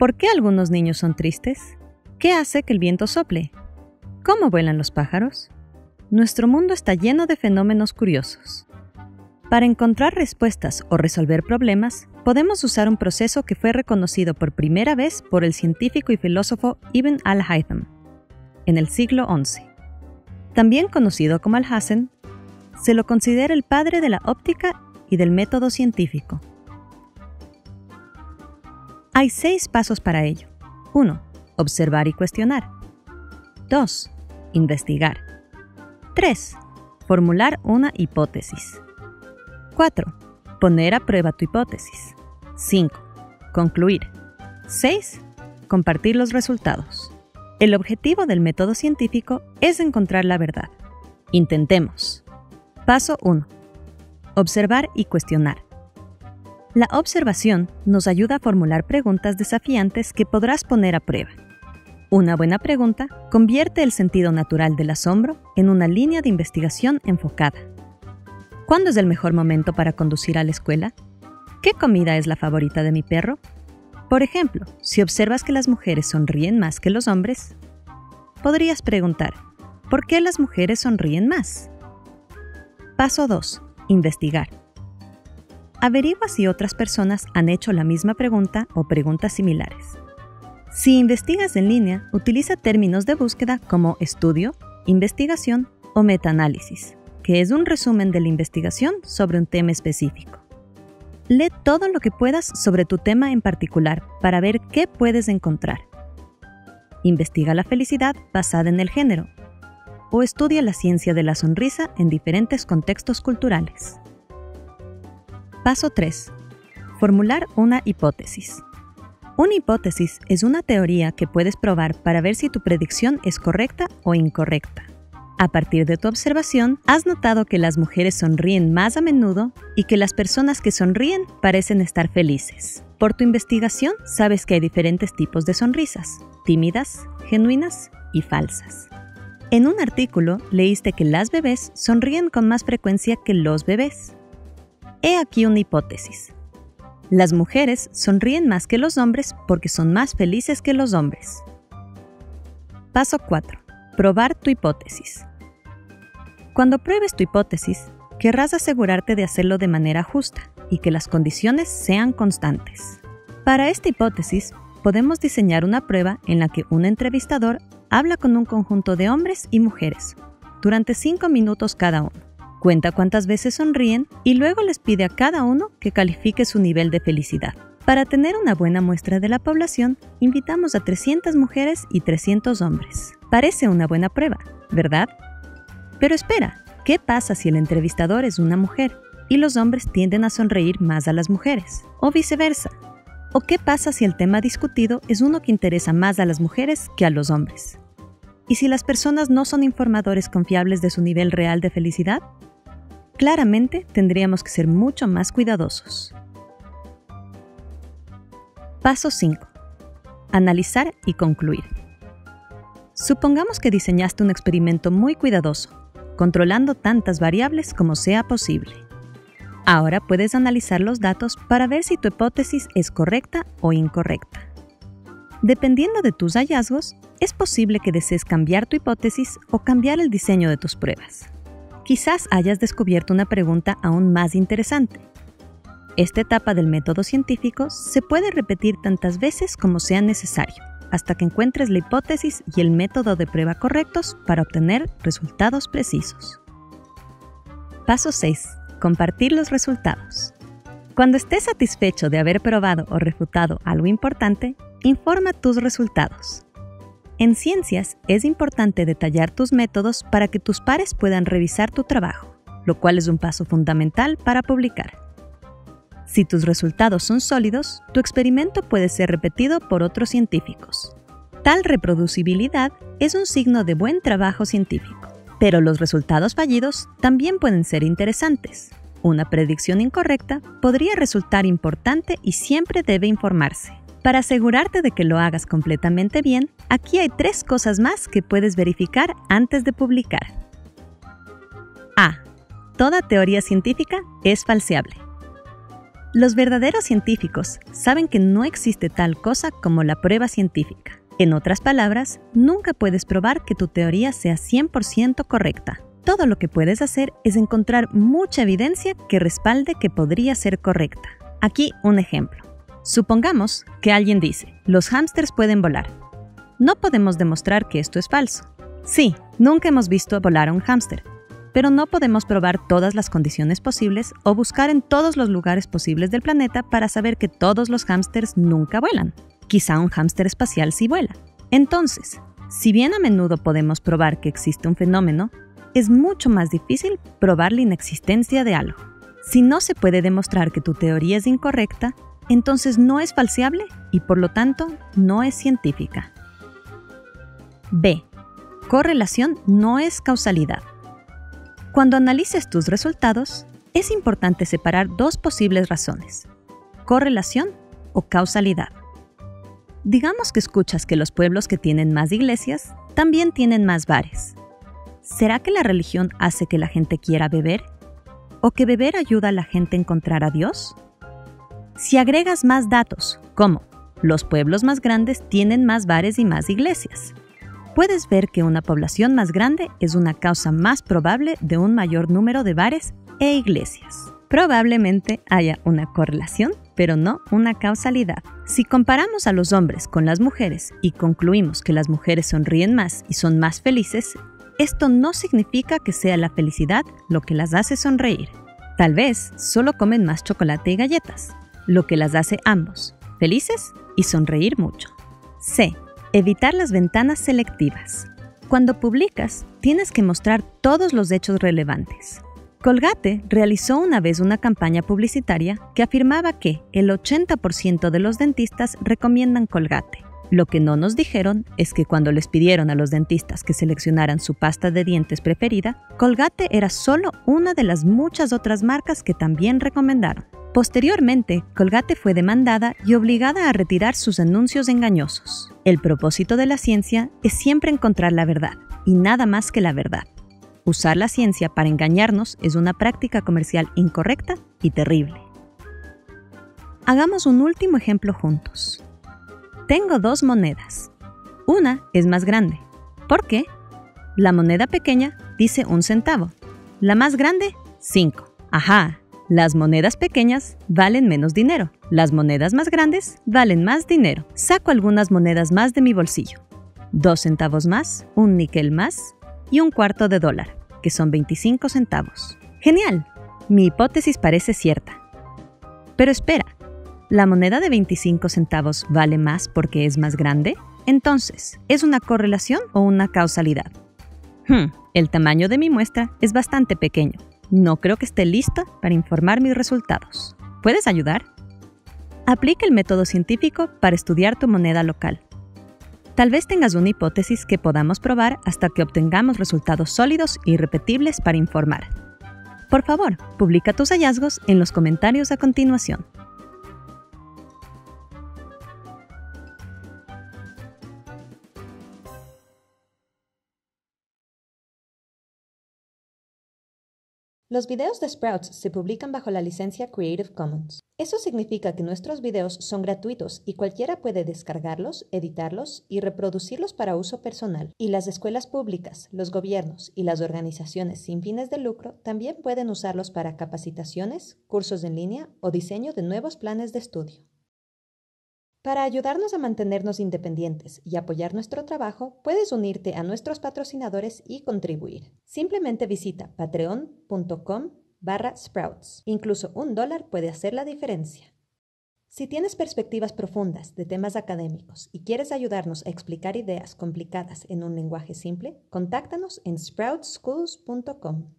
¿Por qué algunos niños son tristes? ¿Qué hace que el viento sople? ¿Cómo vuelan los pájaros? Nuestro mundo está lleno de fenómenos curiosos. Para encontrar respuestas o resolver problemas, podemos usar un proceso que fue reconocido por primera vez por el científico y filósofo Ibn al-Haytham en el siglo XI. También conocido como Alhazen, se lo considera el padre de la óptica y del método científico. Hay seis pasos para ello. 1. Observar y cuestionar. 2. Investigar. 3. Formular una hipótesis. 4. Poner a prueba tu hipótesis. 5. Concluir. 6. Compartir los resultados. El objetivo del método científico es encontrar la verdad. Intentemos. Paso 1. Observar y cuestionar. La observación nos ayuda a formular preguntas desafiantes que podrás poner a prueba. Una buena pregunta convierte el sentido natural del asombro en una línea de investigación enfocada. ¿Cuándo es el mejor momento para conducir a la escuela? ¿Qué comida es la favorita de mi perro? Por ejemplo, si observas que las mujeres sonríen más que los hombres, podrías preguntar, ¿por qué las mujeres sonríen más? Paso 2. Investigar. Averigua si otras personas han hecho la misma pregunta o preguntas similares. Si investigas en línea, utiliza términos de búsqueda como estudio, investigación o metaanálisis, que es un resumen de la investigación sobre un tema específico. Lee todo lo que puedas sobre tu tema en particular para ver qué puedes encontrar. Investiga la felicidad basada en el género o estudia la ciencia de la sonrisa en diferentes contextos culturales. Paso 3. Formular una hipótesis. Una hipótesis es una teoría que puedes probar para ver si tu predicción es correcta o incorrecta. A partir de tu observación, has notado que las mujeres sonríen más a menudo y que las personas que sonríen parecen estar felices. Por tu investigación, sabes que hay diferentes tipos de sonrisas, tímidas, genuinas y falsas. En un artículo leíste que las bebés sonríen con más frecuencia que los bebés. He aquí una hipótesis. Las mujeres sonríen más que los hombres porque son más felices que los hombres. Paso 4. Probar tu hipótesis. Cuando pruebes tu hipótesis, querrás asegurarte de hacerlo de manera justa y que las condiciones sean constantes. Para esta hipótesis, podemos diseñar una prueba en la que un entrevistador habla con un conjunto de hombres y mujeres durante 5 minutos cada uno cuenta cuántas veces sonríen y luego les pide a cada uno que califique su nivel de felicidad. Para tener una buena muestra de la población, invitamos a 300 mujeres y 300 hombres. Parece una buena prueba, ¿verdad? Pero espera, ¿qué pasa si el entrevistador es una mujer y los hombres tienden a sonreír más a las mujeres? O viceversa. ¿O qué pasa si el tema discutido es uno que interesa más a las mujeres que a los hombres? ¿Y si las personas no son informadores confiables de su nivel real de felicidad? Claramente tendríamos que ser mucho más cuidadosos. Paso 5. Analizar y concluir. Supongamos que diseñaste un experimento muy cuidadoso, controlando tantas variables como sea posible. Ahora puedes analizar los datos para ver si tu hipótesis es correcta o incorrecta. Dependiendo de tus hallazgos, es posible que desees cambiar tu hipótesis o cambiar el diseño de tus pruebas quizás hayas descubierto una pregunta aún más interesante. Esta etapa del método científico se puede repetir tantas veces como sea necesario, hasta que encuentres la hipótesis y el método de prueba correctos para obtener resultados precisos. Paso 6. Compartir los resultados. Cuando estés satisfecho de haber probado o refutado algo importante, informa tus resultados. En ciencias es importante detallar tus métodos para que tus pares puedan revisar tu trabajo, lo cual es un paso fundamental para publicar. Si tus resultados son sólidos, tu experimento puede ser repetido por otros científicos. Tal reproducibilidad es un signo de buen trabajo científico, pero los resultados fallidos también pueden ser interesantes. Una predicción incorrecta podría resultar importante y siempre debe informarse. Para asegurarte de que lo hagas completamente bien, aquí hay tres cosas más que puedes verificar antes de publicar. A. Toda teoría científica es falseable. Los verdaderos científicos saben que no existe tal cosa como la prueba científica. En otras palabras, nunca puedes probar que tu teoría sea 100% correcta. Todo lo que puedes hacer es encontrar mucha evidencia que respalde que podría ser correcta. Aquí un ejemplo. Supongamos que alguien dice, los hámsters pueden volar. No podemos demostrar que esto es falso. Sí, nunca hemos visto volar a un hámster, pero no podemos probar todas las condiciones posibles o buscar en todos los lugares posibles del planeta para saber que todos los hámsters nunca vuelan. Quizá un hámster espacial sí vuela. Entonces, si bien a menudo podemos probar que existe un fenómeno, es mucho más difícil probar la inexistencia de algo. Si no se puede demostrar que tu teoría es incorrecta, entonces no es falseable y por lo tanto no es científica. B. Correlación no es causalidad. Cuando analices tus resultados, es importante separar dos posibles razones, correlación o causalidad. Digamos que escuchas que los pueblos que tienen más iglesias también tienen más bares. ¿Será que la religión hace que la gente quiera beber? ¿O que beber ayuda a la gente a encontrar a Dios? Si agregas más datos, como los pueblos más grandes tienen más bares y más iglesias, puedes ver que una población más grande es una causa más probable de un mayor número de bares e iglesias. Probablemente haya una correlación, pero no una causalidad. Si comparamos a los hombres con las mujeres y concluimos que las mujeres sonríen más y son más felices, esto no significa que sea la felicidad lo que las hace sonreír. Tal vez solo comen más chocolate y galletas, lo que las hace ambos, felices y sonreír mucho. C. Evitar las ventanas selectivas. Cuando publicas, tienes que mostrar todos los hechos relevantes. Colgate realizó una vez una campaña publicitaria que afirmaba que el 80% de los dentistas recomiendan Colgate. Lo que no nos dijeron es que cuando les pidieron a los dentistas que seleccionaran su pasta de dientes preferida, Colgate era solo una de las muchas otras marcas que también recomendaron. Posteriormente, Colgate fue demandada y obligada a retirar sus anuncios engañosos. El propósito de la ciencia es siempre encontrar la verdad, y nada más que la verdad. Usar la ciencia para engañarnos es una práctica comercial incorrecta y terrible. Hagamos un último ejemplo juntos. Tengo dos monedas. Una es más grande. ¿Por qué? La moneda pequeña dice un centavo. La más grande, cinco. Ajá, las monedas pequeñas valen menos dinero. Las monedas más grandes valen más dinero. Saco algunas monedas más de mi bolsillo. Dos centavos más, un níquel más y un cuarto de dólar, que son 25 centavos. Genial. Mi hipótesis parece cierta. Pero espera, ¿la moneda de 25 centavos vale más porque es más grande? Entonces, ¿es una correlación o una causalidad? Hmm, el tamaño de mi muestra es bastante pequeño, no creo que esté lista para informar mis resultados. ¿Puedes ayudar? Aplica el método científico para estudiar tu moneda local. Tal vez tengas una hipótesis que podamos probar hasta que obtengamos resultados sólidos y repetibles para informar. Por favor, publica tus hallazgos en los comentarios a continuación. Los videos de Sprouts se publican bajo la licencia Creative Commons. Eso significa que nuestros videos son gratuitos y cualquiera puede descargarlos, editarlos y reproducirlos para uso personal. Y las escuelas públicas, los gobiernos y las organizaciones sin fines de lucro también pueden usarlos para capacitaciones, cursos en línea o diseño de nuevos planes de estudio. Para ayudarnos a mantenernos independientes y apoyar nuestro trabajo, puedes unirte a nuestros patrocinadores y contribuir. Simplemente visita patreon.com barra sprouts. Incluso un dólar puede hacer la diferencia. Si tienes perspectivas profundas de temas académicos y quieres ayudarnos a explicar ideas complicadas en un lenguaje simple, contáctanos en sproutschools.com.